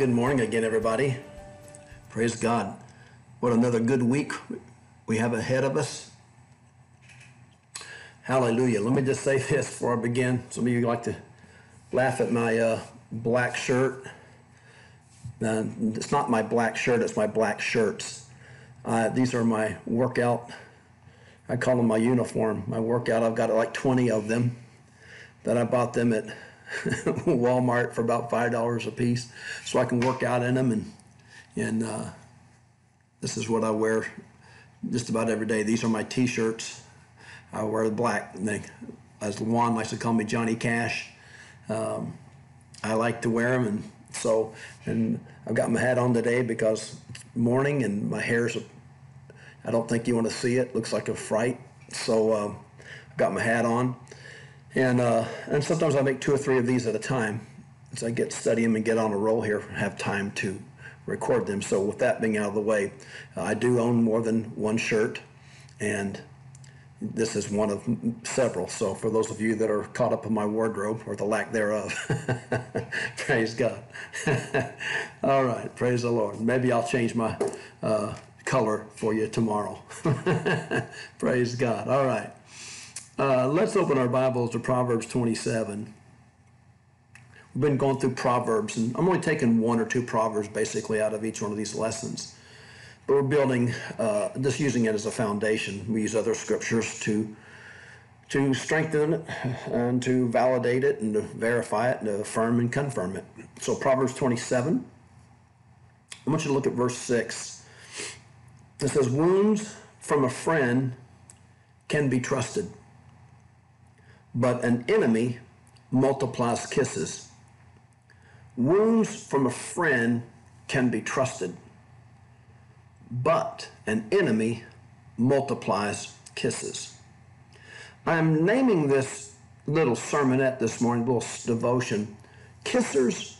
Good morning again, everybody. Praise God. What another good week we have ahead of us. Hallelujah. Let me just say this before I begin. Some of you like to laugh at my uh, black shirt. Uh, it's not my black shirt, it's my black shirts. Uh, these are my workout, I call them my uniform, my workout. I've got like 20 of them that I bought them at Walmart for about five dollars a piece, so I can work out in them. And and uh, this is what I wear just about every day. These are my T-shirts. I wear the black. They, as Juan likes to call me, Johnny Cash. Um, I like to wear them, and so and I've got my hat on today because morning and my hair's. I don't think you want to see it. Looks like a fright. So uh, I've got my hat on and, uh, and sometimes I make two or three of these at a time as I get study them and get on a roll here, and have time to record them. So with that being out of the way, uh, I do own more than one shirt, and this is one of several. So for those of you that are caught up in my wardrobe or the lack thereof, praise God. All right, praise the Lord. Maybe I'll change my uh, color for you tomorrow. praise God. All right. Uh, let's open our Bibles to Proverbs 27. We've been going through Proverbs, and I'm only taking one or two Proverbs basically out of each one of these lessons. But we're building, uh, just using it as a foundation. We use other scriptures to to strengthen it and to validate it and to verify it and to affirm and confirm it. So Proverbs 27, I want you to look at verse 6. It says, Wounds from a friend can be trusted but an enemy multiplies kisses. Wounds from a friend can be trusted, but an enemy multiplies kisses. I'm naming this little sermonette this morning, little devotion, Kissers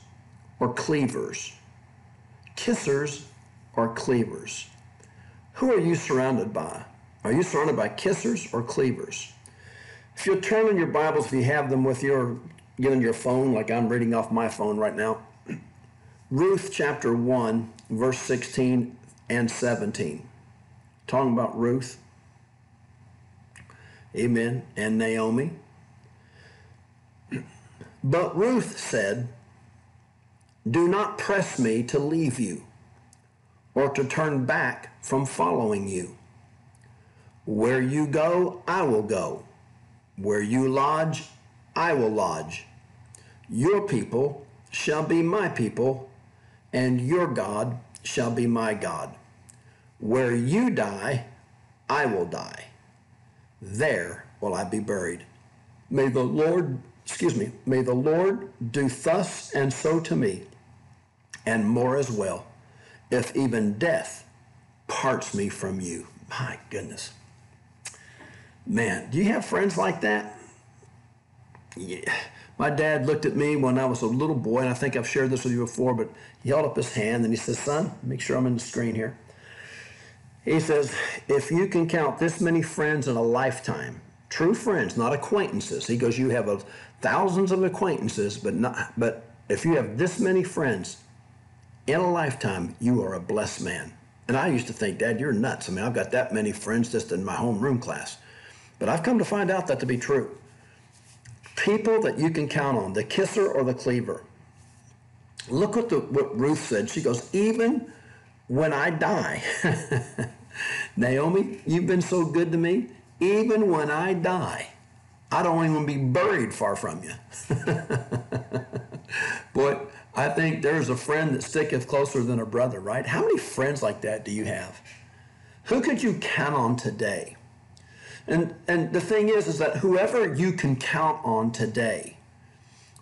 or Cleavers. Kissers or Cleavers. Who are you surrounded by? Are you surrounded by kissers or cleavers? If you turn in your Bibles, if you have them with you, or get on your phone, like I'm reading off my phone right now, Ruth chapter 1, verse 16 and 17. Talking about Ruth. Amen. And Naomi. But Ruth said, Do not press me to leave you or to turn back from following you. Where you go, I will go where you lodge, I will lodge. Your people shall be my people, and your God shall be my God. Where you die, I will die. There will I be buried. May the Lord, excuse me, may the Lord do thus and so to me, and more as well, if even death parts me from you. My goodness. Man, do you have friends like that? Yeah. My dad looked at me when I was a little boy, and I think I've shared this with you before, but he held up his hand and he says, Son, make sure I'm in the screen here. He says, If you can count this many friends in a lifetime, true friends, not acquaintances. He goes, You have a, thousands of acquaintances, but not but if you have this many friends in a lifetime, you are a blessed man. And I used to think, Dad, you're nuts. I mean, I've got that many friends just in my homeroom class. But I've come to find out that to be true. People that you can count on, the kisser or the cleaver. Look what, the, what Ruth said. She goes, even when I die, Naomi, you've been so good to me. Even when I die, I don't even be buried far from you. Boy, I think there's a friend that sticketh closer than a brother, right? How many friends like that do you have? Who could you count on today? And, and the thing is, is that whoever you can count on today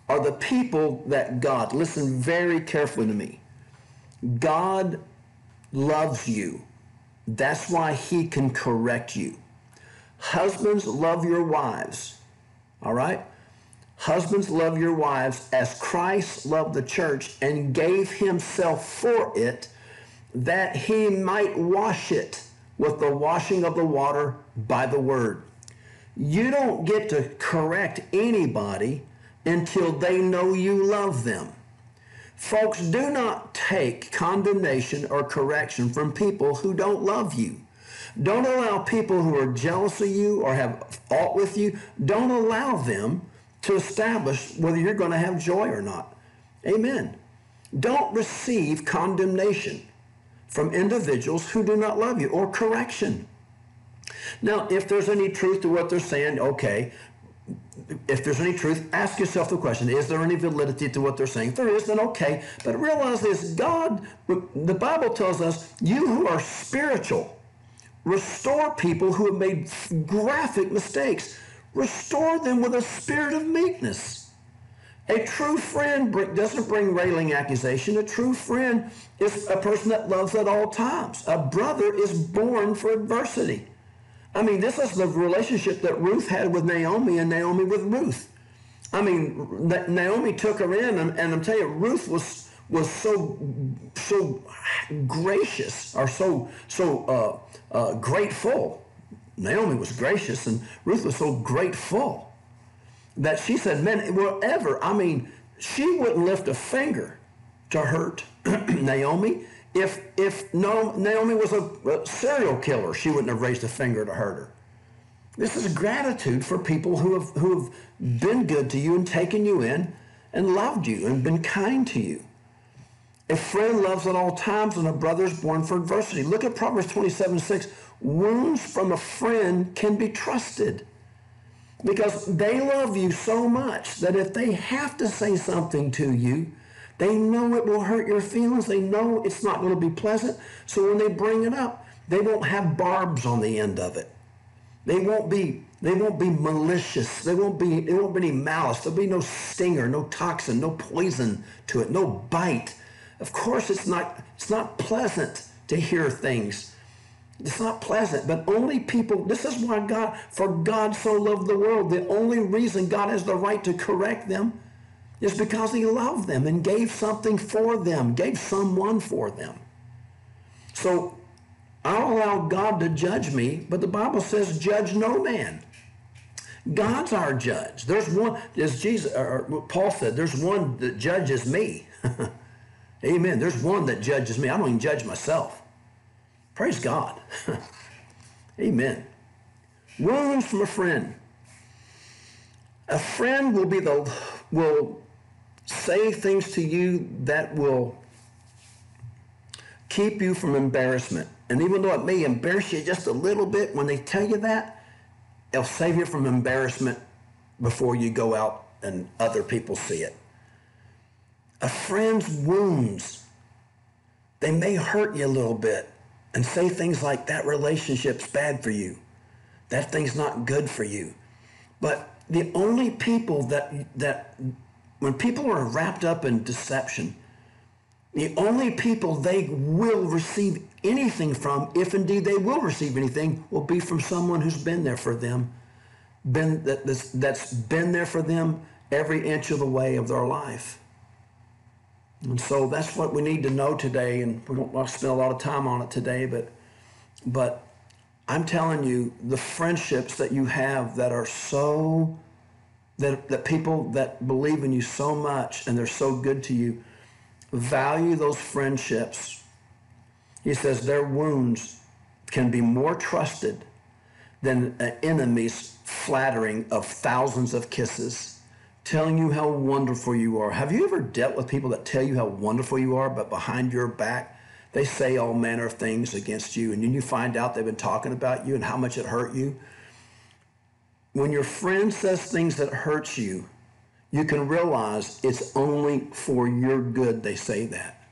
are the people that God, listen very carefully to me, God loves you. That's why he can correct you. Husbands, love your wives. All right? Husbands, love your wives as Christ loved the church and gave himself for it that he might wash it with the washing of the water by the word. You don't get to correct anybody until they know you love them. Folks, do not take condemnation or correction from people who don't love you. Don't allow people who are jealous of you or have fault with you, don't allow them to establish whether you're going to have joy or not. Amen. Don't receive condemnation from individuals who do not love you or correction. Now, if there's any truth to what they're saying, okay, if there's any truth, ask yourself the question, is there any validity to what they're saying? If there is, then okay. But realize this, God, the Bible tells us, you who are spiritual, restore people who have made graphic mistakes. Restore them with a spirit of meekness. A true friend doesn't bring railing accusation. A true friend is a person that loves at all times. A brother is born for adversity. I mean, this is the relationship that Ruth had with Naomi and Naomi with Ruth. I mean, Naomi took her in, and, and I'm telling you, Ruth was was so so gracious or so so uh, uh, grateful. Naomi was gracious, and Ruth was so grateful that she said, "Man, wherever I mean, she wouldn't lift a finger to hurt Naomi." If, if No Naomi was a, a serial killer, she wouldn't have raised a finger to hurt her. This is gratitude for people who have, who have been good to you and taken you in and loved you and been kind to you. A friend loves at all times and a brother is born for adversity. Look at Proverbs 27, 6. Wounds from a friend can be trusted because they love you so much that if they have to say something to you, they know it will hurt your feelings. They know it's not going to be pleasant. So when they bring it up, they won't have barbs on the end of it. They won't be they won't be malicious. They won't be there won't be any malice. There'll be no stinger, no toxin, no poison to it, no bite. Of course it's not it's not pleasant to hear things. It's not pleasant, but only people, this is why God, for God so loved the world. The only reason God has the right to correct them is because he loved them and gave something for them, gave someone for them. So I'll allow God to judge me, but the Bible says, judge no man. God's our judge. There's one, as Jesus or Paul said, there's one that judges me. Amen. There's one that judges me. I don't even judge myself. Praise God. Amen. Wounds from a friend. A friend will be the will say things to you that will keep you from embarrassment. And even though it may embarrass you just a little bit when they tell you that, it'll save you from embarrassment before you go out and other people see it. A friend's wounds, they may hurt you a little bit and say things like that relationship's bad for you. That thing's not good for you. But the only people that that when people are wrapped up in deception, the only people they will receive anything from, if indeed they will receive anything, will be from someone who's been there for them, been that, that's, that's been there for them every inch of the way of their life. And so that's what we need to know today, and we don't want to spend a lot of time on it today, but but I'm telling you, the friendships that you have that are so that, that people that believe in you so much and they're so good to you value those friendships. He says their wounds can be more trusted than an enemy's flattering of thousands of kisses, telling you how wonderful you are. Have you ever dealt with people that tell you how wonderful you are, but behind your back, they say all manner of things against you, and then you find out they've been talking about you and how much it hurt you? when your friend says things that hurt you, you can realize it's only for your good they say that.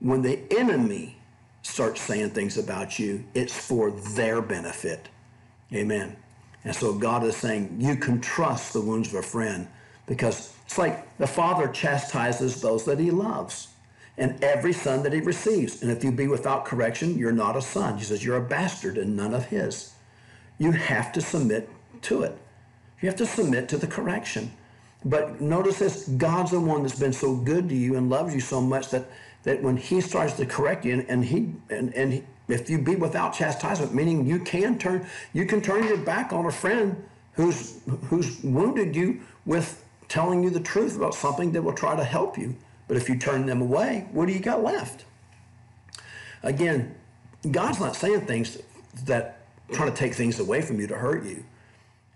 When the enemy starts saying things about you, it's for their benefit. Amen. And so God is saying you can trust the wounds of a friend because it's like the father chastises those that he loves and every son that he receives. And if you be without correction, you're not a son. He says you're a bastard and none of his. You have to submit to it. You have to submit to the correction. But notice this, God's the one that's been so good to you and loves you so much that, that when he starts to correct you and, and he and, and if you be without chastisement, meaning you can turn you can turn your back on a friend who's who's wounded you with telling you the truth about something that will try to help you. But if you turn them away, what do you got left? Again, God's not saying things that trying to take things away from you to hurt you.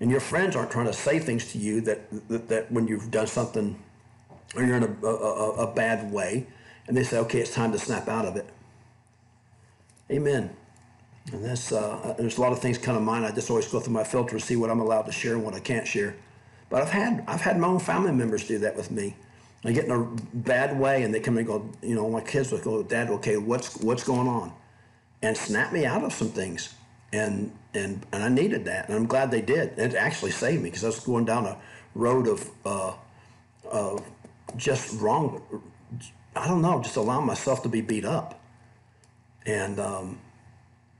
And your friends aren't trying to say things to you that, that, that when you've done something or you're in a, a, a bad way, and they say, okay, it's time to snap out of it. Amen. And that's uh, there's a lot of things come to mind. I just always go through my filter to see what I'm allowed to share and what I can't share. But I've had I've had my own family members do that with me. I get in a bad way, and they come and go. You know, my kids will go, Dad, okay, what's what's going on, and snap me out of some things. And and and I needed that, and I'm glad they did. It actually saved me because I was going down a road of uh, of just wrong. I don't know, just allowing myself to be beat up, and um,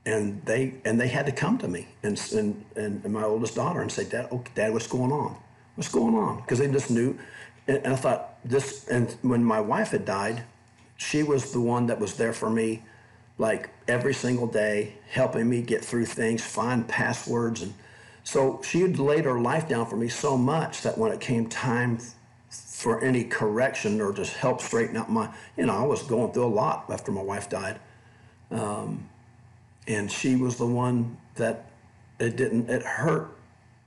and they and they had to come to me and and, and my oldest daughter and say, Dad, okay, Dad, what's going on? What's going on? Because they just knew, and, I thought this. And when my wife had died, she was the one that was there for me, like every single day, helping me get through things, find passwords, and so she had laid her life down for me so much that when it came time for any correction or just help straighten out my, you know, I was going through a lot after my wife died. Um, and she was the one that it didn't, it hurt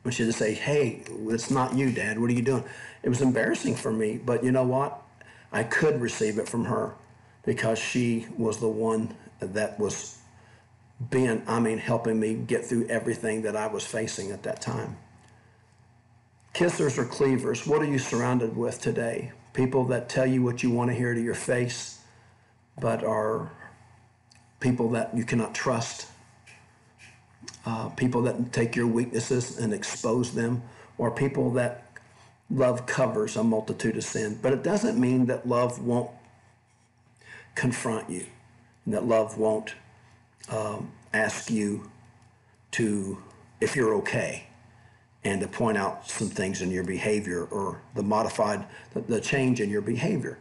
when she had to say, hey, it's not you, Dad. What are you doing? It was embarrassing for me, but you know what? I could receive it from her because she was the one that was being, I mean, helping me get through everything that I was facing at that time. Kissers or cleavers, what are you surrounded with today? People that tell you what you want to hear to your face, but are people that you cannot trust, uh, people that take your weaknesses and expose them, or people that love covers a multitude of sin. But it doesn't mean that love won't confront you, and that love won't um, ask you to, if you're okay and to point out some things in your behavior or the modified, the, the change in your behavior.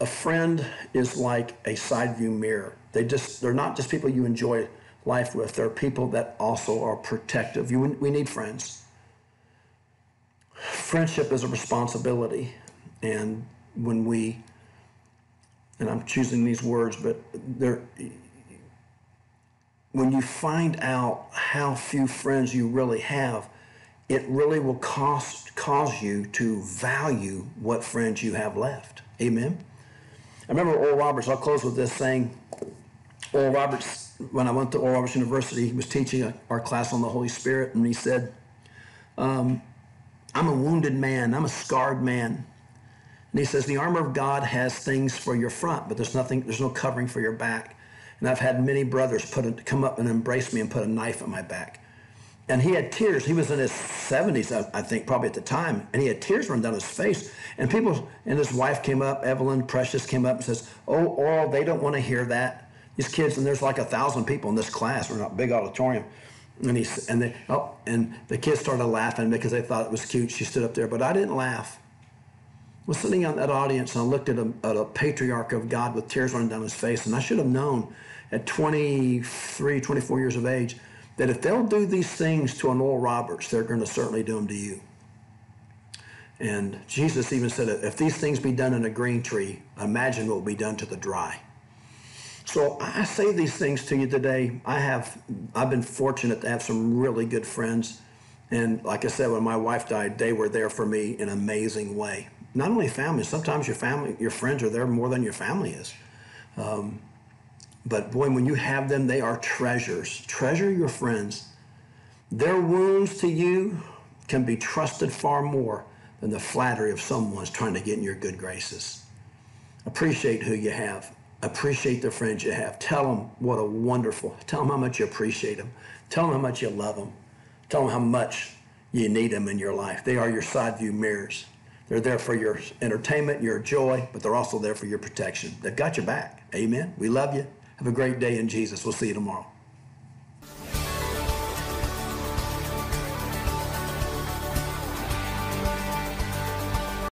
A friend is like a side view mirror. They just, they're not just people you enjoy life with. There are people that also are protective. You, we need friends. Friendship is a responsibility. And when we, and I'm choosing these words, but they're, when you find out how few friends you really have, it really will cost, cause you to value what friends you have left. Amen? I remember Oral Roberts, I'll close with this saying, Oral Roberts, when I went to Oral Roberts University, he was teaching our class on the Holy Spirit, and he said, um, I'm a wounded man, I'm a scarred man. And he says, the armor of God has things for your front, but there's nothing, there's no covering for your back. And I've had many brothers put a, come up and embrace me and put a knife in my back. And he had tears. He was in his 70s, I, I think, probably at the time. And he had tears run down his face. And people, and his wife came up, Evelyn Precious came up and says, Oh, Oral, they don't want to hear that. These kids, and there's like a thousand people in this class. We're not big auditorium. And he and they oh, and the kids started laughing because they thought it was cute. She stood up there, but I didn't laugh. I was sitting on that audience and I looked at a, at a patriarch of God with tears running down his face, and I should have known at 23, 24 years of age, that if they'll do these things to an Oral Roberts, they're going to certainly do them to you. And Jesus even said, if these things be done in a green tree, imagine what will be done to the dry. So I say these things to you today. I have, I've been fortunate to have some really good friends. And like I said, when my wife died, they were there for me in an amazing way. Not only family, sometimes your family, your friends are there more than your family is. Um, but boy, when you have them, they are treasures. Treasure your friends. Their wounds to you can be trusted far more than the flattery of someone's trying to get in your good graces. Appreciate who you have. Appreciate the friends you have. Tell them what a wonderful, tell them how much you appreciate them. Tell them how much you love them. Tell them how much you need them in your life. They are your side view mirrors. They're there for your entertainment, your joy, but they're also there for your protection. They've got your back. Amen. We love you. Have a great day in Jesus. We'll see you tomorrow.